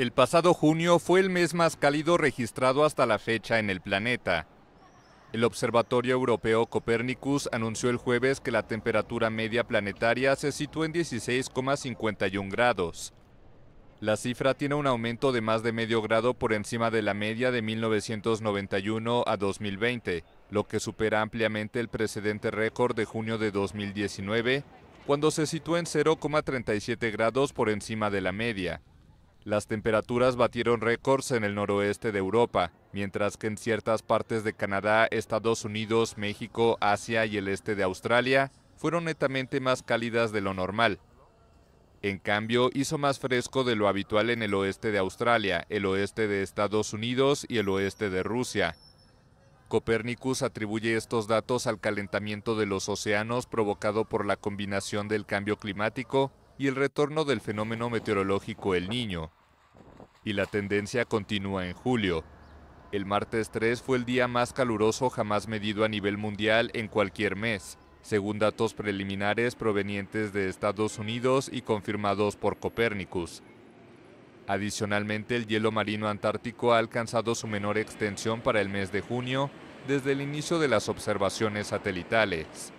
El pasado junio fue el mes más cálido registrado hasta la fecha en el planeta. El Observatorio Europeo Copernicus anunció el jueves que la temperatura media planetaria se situó en 16,51 grados. La cifra tiene un aumento de más de medio grado por encima de la media de 1991 a 2020, lo que supera ampliamente el precedente récord de junio de 2019, cuando se situó en 0,37 grados por encima de la media. Las temperaturas batieron récords en el noroeste de Europa, mientras que en ciertas partes de Canadá, Estados Unidos, México, Asia y el este de Australia fueron netamente más cálidas de lo normal. En cambio, hizo más fresco de lo habitual en el oeste de Australia, el oeste de Estados Unidos y el oeste de Rusia. Copernicus atribuye estos datos al calentamiento de los océanos provocado por la combinación del cambio climático y el retorno del fenómeno meteorológico El Niño. Y la tendencia continúa en julio. El martes 3 fue el día más caluroso jamás medido a nivel mundial en cualquier mes, según datos preliminares provenientes de Estados Unidos y confirmados por Copernicus. Adicionalmente, el hielo marino antártico ha alcanzado su menor extensión para el mes de junio desde el inicio de las observaciones satelitales.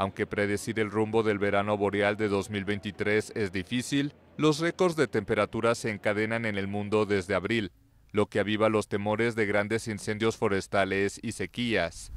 Aunque predecir el rumbo del verano boreal de 2023 es difícil, los récords de temperatura se encadenan en el mundo desde abril, lo que aviva los temores de grandes incendios forestales y sequías.